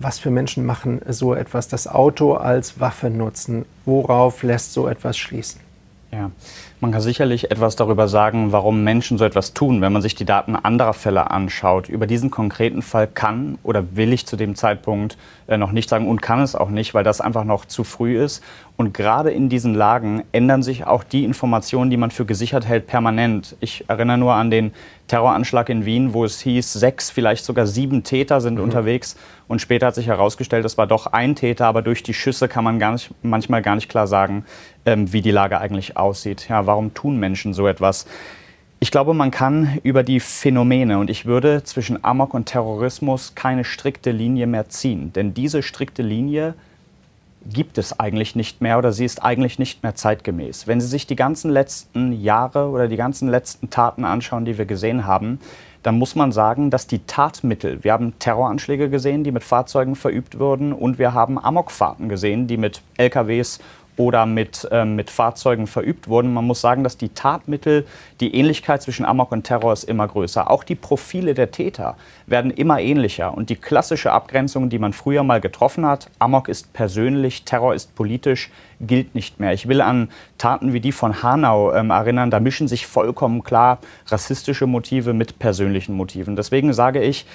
Was für Menschen machen so etwas? Das Auto als Waffe nutzen. Worauf lässt so etwas schließen? Ja, man kann sicherlich etwas darüber sagen, warum Menschen so etwas tun, wenn man sich die Daten anderer Fälle anschaut. Über diesen konkreten Fall kann oder will ich zu dem Zeitpunkt äh, noch nicht sagen und kann es auch nicht, weil das einfach noch zu früh ist. Und gerade in diesen Lagen ändern sich auch die Informationen, die man für gesichert hält, permanent. Ich erinnere nur an den Terroranschlag in Wien, wo es hieß, sechs, vielleicht sogar sieben Täter sind mhm. unterwegs. Und später hat sich herausgestellt, es war doch ein Täter, aber durch die Schüsse kann man gar nicht, manchmal gar nicht klar sagen, ähm, wie die Lage eigentlich aussieht. Ja, warum tun Menschen so etwas? Ich glaube, man kann über die Phänomene und ich würde zwischen Amok und Terrorismus keine strikte Linie mehr ziehen. Denn diese strikte Linie gibt es eigentlich nicht mehr oder sie ist eigentlich nicht mehr zeitgemäß. Wenn Sie sich die ganzen letzten Jahre oder die ganzen letzten Taten anschauen, die wir gesehen haben, dann muss man sagen, dass die Tatmittel, wir haben Terroranschläge gesehen, die mit Fahrzeugen verübt wurden und wir haben Amokfahrten gesehen, die mit LKWs oder mit, ähm, mit Fahrzeugen verübt wurden. Man muss sagen, dass die Tatmittel, die Ähnlichkeit zwischen Amok und Terror ist immer größer. Auch die Profile der Täter werden immer ähnlicher. Und die klassische Abgrenzung, die man früher mal getroffen hat, Amok ist persönlich, Terror ist politisch, gilt nicht mehr. Ich will an Taten wie die von Hanau ähm, erinnern. Da mischen sich vollkommen klar rassistische Motive mit persönlichen Motiven. Deswegen sage ich,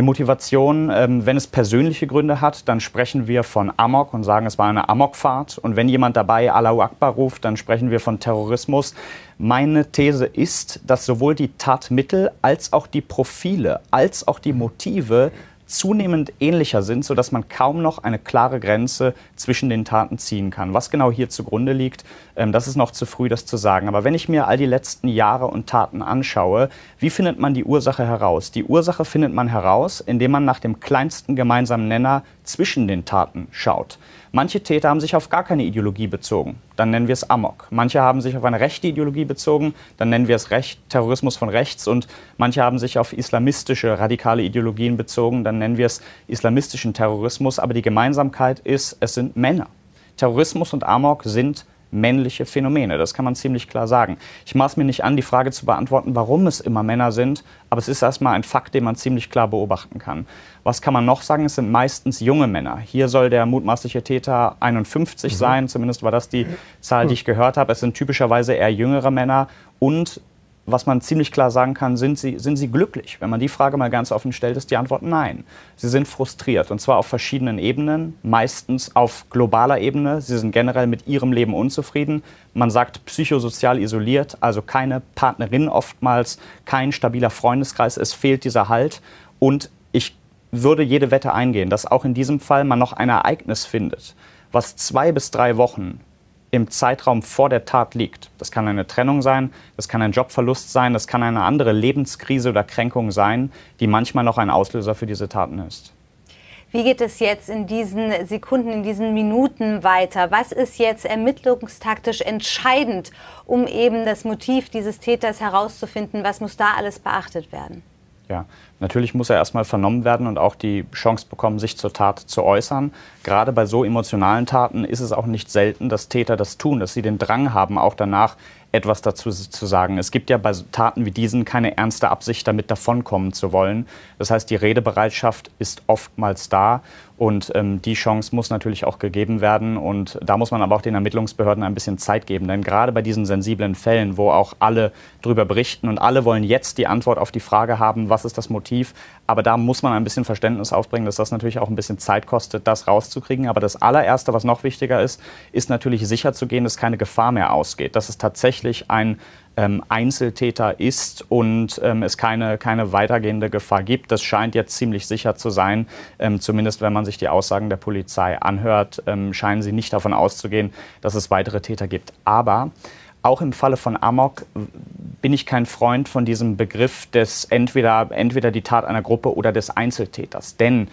die Motivation, ähm, wenn es persönliche Gründe hat, dann sprechen wir von Amok und sagen, es war eine Amokfahrt. Und wenn jemand dabei Allahu Akbar ruft, dann sprechen wir von Terrorismus. Meine These ist, dass sowohl die Tatmittel als auch die Profile, als auch die Motive zunehmend ähnlicher sind, sodass man kaum noch eine klare Grenze zwischen den Taten ziehen kann. Was genau hier zugrunde liegt, ähm, das ist noch zu früh, das zu sagen. Aber wenn ich mir all die letzten Jahre und Taten anschaue, wie findet man die Ursache heraus? Die Ursache findet man heraus, indem man nach dem kleinsten gemeinsamen Nenner zwischen den Taten schaut. Manche Täter haben sich auf gar keine Ideologie bezogen, dann nennen wir es Amok. Manche haben sich auf eine rechte Ideologie bezogen, dann nennen wir es Recht, Terrorismus von rechts. Und manche haben sich auf islamistische, radikale Ideologien bezogen, dann nennen wir es islamistischen Terrorismus. Aber die Gemeinsamkeit ist, es sind Männer. Terrorismus und Amok sind männliche Phänomene. Das kann man ziemlich klar sagen. Ich maß mir nicht an, die Frage zu beantworten, warum es immer Männer sind, aber es ist erstmal ein Fakt, den man ziemlich klar beobachten kann. Was kann man noch sagen? Es sind meistens junge Männer. Hier soll der mutmaßliche Täter 51 mhm. sein, zumindest war das die Zahl, die ich gehört habe. Es sind typischerweise eher jüngere Männer und was man ziemlich klar sagen kann, sind sie, sind sie glücklich? Wenn man die Frage mal ganz offen stellt, ist die Antwort nein. Sie sind frustriert und zwar auf verschiedenen Ebenen, meistens auf globaler Ebene. Sie sind generell mit ihrem Leben unzufrieden. Man sagt psychosozial isoliert, also keine Partnerin oftmals, kein stabiler Freundeskreis. Es fehlt dieser Halt und ich würde jede Wette eingehen, dass auch in diesem Fall man noch ein Ereignis findet, was zwei bis drei Wochen im Zeitraum vor der Tat liegt. Das kann eine Trennung sein, das kann ein Jobverlust sein, das kann eine andere Lebenskrise oder Kränkung sein, die manchmal noch ein Auslöser für diese Taten ist. Wie geht es jetzt in diesen Sekunden, in diesen Minuten weiter? Was ist jetzt ermittlungstaktisch entscheidend, um eben das Motiv dieses Täters herauszufinden? Was muss da alles beachtet werden? Ja, natürlich muss er erstmal vernommen werden und auch die Chance bekommen, sich zur Tat zu äußern. Gerade bei so emotionalen Taten ist es auch nicht selten, dass Täter das tun, dass sie den Drang haben, auch danach etwas dazu zu sagen. Es gibt ja bei Taten wie diesen keine ernste Absicht, damit davonkommen zu wollen. Das heißt, die Redebereitschaft ist oftmals da und ähm, die Chance muss natürlich auch gegeben werden. Und da muss man aber auch den Ermittlungsbehörden ein bisschen Zeit geben. Denn gerade bei diesen sensiblen Fällen, wo auch alle darüber berichten und alle wollen jetzt die Antwort auf die Frage haben, was ist das Motiv, aber da muss man ein bisschen Verständnis aufbringen, dass das natürlich auch ein bisschen Zeit kostet, das rauszukriegen. Aber das allererste, was noch wichtiger ist, ist natürlich sicherzugehen, dass keine Gefahr mehr ausgeht. Dass es tatsächlich ein ähm, Einzeltäter ist und ähm, es keine, keine weitergehende Gefahr gibt. Das scheint jetzt ziemlich sicher zu sein. Ähm, zumindest wenn man sich die Aussagen der Polizei anhört, ähm, scheinen sie nicht davon auszugehen, dass es weitere Täter gibt. Aber auch im Falle von Amok bin ich kein Freund von diesem Begriff des entweder, entweder die Tat einer Gruppe oder des Einzeltäters. Denn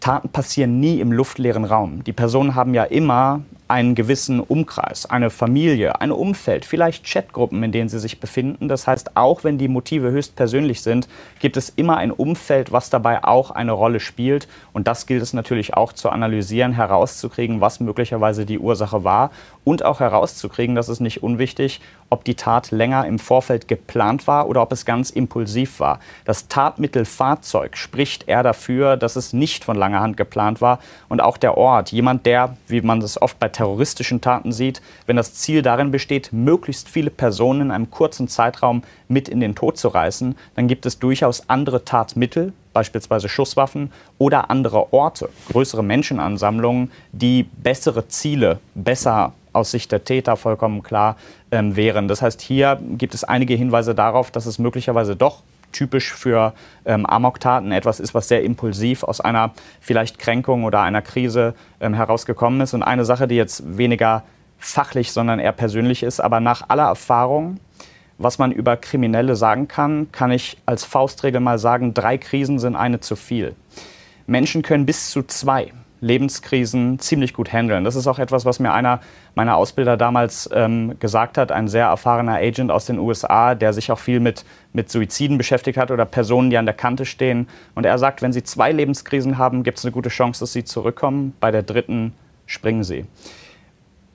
Taten passieren nie im luftleeren Raum. Die Personen haben ja immer einen gewissen Umkreis, eine Familie, ein Umfeld, vielleicht Chatgruppen, in denen sie sich befinden. Das heißt, auch wenn die Motive höchst persönlich sind, gibt es immer ein Umfeld, was dabei auch eine Rolle spielt. Und das gilt es natürlich auch zu analysieren, herauszukriegen, was möglicherweise die Ursache war und auch herauszukriegen, das ist nicht unwichtig, ob die Tat länger im Vorfeld geplant war oder ob es ganz impulsiv war. Das Tatmittel Fahrzeug spricht eher dafür, dass es nicht von langer Hand geplant war. Und auch der Ort. Jemand, der, wie man das oft bei terroristischen Taten sieht, wenn das Ziel darin besteht, möglichst viele Personen in einem kurzen Zeitraum mit in den Tod zu reißen, dann gibt es durchaus andere Tatmittel, beispielsweise Schusswaffen oder andere Orte, größere Menschenansammlungen, die bessere Ziele, besser aus Sicht der Täter vollkommen klar ähm, wären. Das heißt, hier gibt es einige Hinweise darauf, dass es möglicherweise doch typisch für ähm, Amoktaten etwas ist, was sehr impulsiv aus einer vielleicht Kränkung oder einer Krise ähm, herausgekommen ist. Und eine Sache, die jetzt weniger fachlich, sondern eher persönlich ist, aber nach aller Erfahrung, was man über Kriminelle sagen kann, kann ich als Faustregel mal sagen, drei Krisen sind eine zu viel. Menschen können bis zu zwei Lebenskrisen ziemlich gut handeln. Das ist auch etwas, was mir einer meiner Ausbilder damals ähm, gesagt hat, ein sehr erfahrener Agent aus den USA, der sich auch viel mit, mit Suiziden beschäftigt hat oder Personen, die an der Kante stehen. Und er sagt, wenn sie zwei Lebenskrisen haben, gibt es eine gute Chance, dass sie zurückkommen. Bei der dritten springen sie.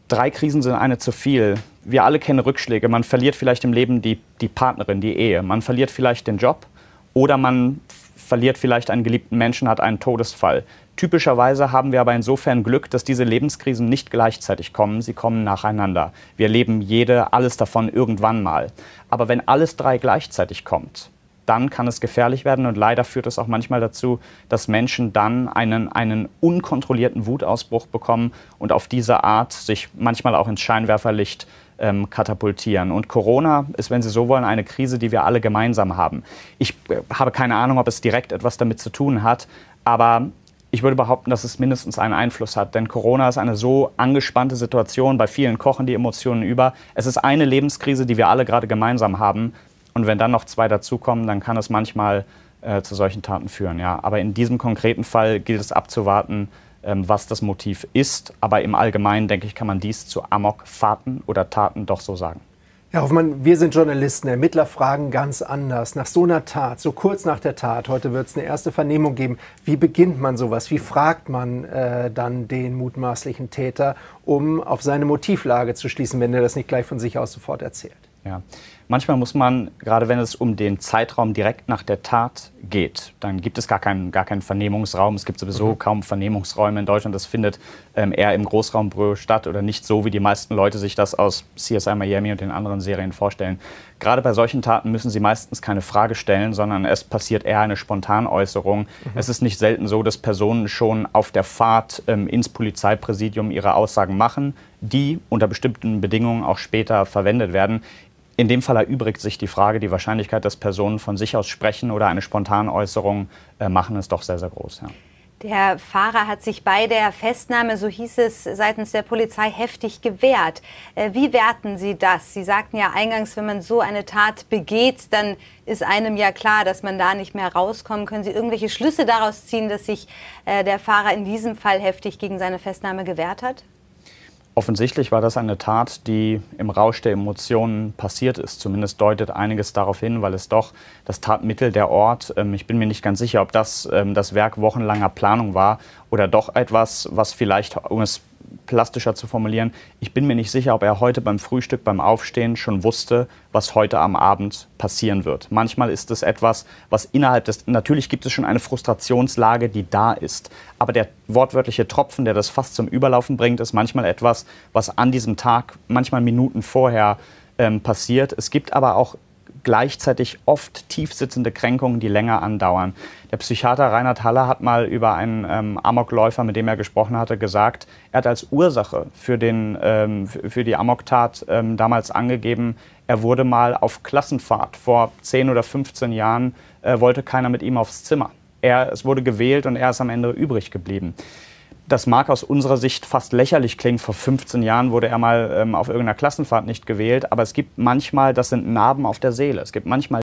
Drei Krisen sind eine zu viel. Wir alle kennen Rückschläge. Man verliert vielleicht im Leben die, die Partnerin, die Ehe. Man verliert vielleicht den Job oder man verliert vielleicht einen geliebten Menschen, hat einen Todesfall. Typischerweise haben wir aber insofern Glück, dass diese Lebenskrisen nicht gleichzeitig kommen, sie kommen nacheinander. Wir leben jede, alles davon irgendwann mal. Aber wenn alles drei gleichzeitig kommt, dann kann es gefährlich werden und leider führt es auch manchmal dazu, dass Menschen dann einen, einen unkontrollierten Wutausbruch bekommen und auf diese Art sich manchmal auch ins Scheinwerferlicht ähm, katapultieren. Und Corona ist, wenn Sie so wollen, eine Krise, die wir alle gemeinsam haben. Ich äh, habe keine Ahnung, ob es direkt etwas damit zu tun hat, aber ich würde behaupten, dass es mindestens einen Einfluss hat. Denn Corona ist eine so angespannte Situation. Bei vielen kochen die Emotionen über. Es ist eine Lebenskrise, die wir alle gerade gemeinsam haben. Und wenn dann noch zwei dazukommen, dann kann es manchmal äh, zu solchen Taten führen. Ja. Aber in diesem konkreten Fall gilt es abzuwarten, was das Motiv ist. Aber im Allgemeinen, denke ich, kann man dies zu Amokfahrten oder Taten doch so sagen. Herr Hoffmann, wir sind Journalisten. Ermittler fragen ganz anders. Nach so einer Tat, so kurz nach der Tat, heute wird es eine erste Vernehmung geben. Wie beginnt man sowas? Wie fragt man äh, dann den mutmaßlichen Täter, um auf seine Motivlage zu schließen, wenn er das nicht gleich von sich aus sofort erzählt? Ja. Manchmal muss man, gerade wenn es um den Zeitraum direkt nach der Tat geht, dann gibt es gar keinen, gar keinen Vernehmungsraum. Es gibt sowieso mhm. kaum Vernehmungsräume in Deutschland. Das findet ähm, eher im Großraumbüro statt oder nicht so, wie die meisten Leute sich das aus CSI Miami und den anderen Serien vorstellen. Gerade bei solchen Taten müssen sie meistens keine Frage stellen, sondern es passiert eher eine Spontanäußerung. Mhm. Es ist nicht selten so, dass Personen schon auf der Fahrt ähm, ins Polizeipräsidium ihre Aussagen machen, die unter bestimmten Bedingungen auch später verwendet werden. In dem Fall erübrigt sich die Frage, die Wahrscheinlichkeit, dass Personen von sich aus sprechen oder eine spontane Äußerung äh, machen, ist doch sehr, sehr groß. Ja. Der Fahrer hat sich bei der Festnahme, so hieß es seitens der Polizei, heftig gewehrt. Äh, wie werten Sie das? Sie sagten ja eingangs, wenn man so eine Tat begeht, dann ist einem ja klar, dass man da nicht mehr rauskommt. Können Sie irgendwelche Schlüsse daraus ziehen, dass sich äh, der Fahrer in diesem Fall heftig gegen seine Festnahme gewehrt hat? Offensichtlich war das eine Tat, die im Rausch der Emotionen passiert ist. Zumindest deutet einiges darauf hin, weil es doch das Tatmittel der Ort, ähm, ich bin mir nicht ganz sicher, ob das ähm, das Werk wochenlanger Planung war oder doch etwas, was vielleicht, um es plastischer zu formulieren, ich bin mir nicht sicher, ob er heute beim Frühstück, beim Aufstehen schon wusste, was heute am Abend passieren wird. Manchmal ist es etwas, was innerhalb des, natürlich gibt es schon eine Frustrationslage, die da ist, aber der wortwörtliche Tropfen, der das fast zum Überlaufen bringt, ist manchmal etwas, was an diesem Tag, manchmal Minuten vorher ähm, passiert. Es gibt aber auch gleichzeitig oft tiefsitzende Kränkungen, die länger andauern. Der Psychiater Reinhard Haller hat mal über einen ähm, Amokläufer, mit dem er gesprochen hatte, gesagt, er hat als Ursache für, den, ähm, für die Amoktat ähm, damals angegeben, er wurde mal auf Klassenfahrt vor 10 oder 15 Jahren, äh, wollte keiner mit ihm aufs Zimmer. Er, es wurde gewählt und er ist am Ende übrig geblieben. Das mag aus unserer Sicht fast lächerlich klingen. Vor 15 Jahren wurde er mal ähm, auf irgendeiner Klassenfahrt nicht gewählt. Aber es gibt manchmal, das sind Narben auf der Seele. Es gibt manchmal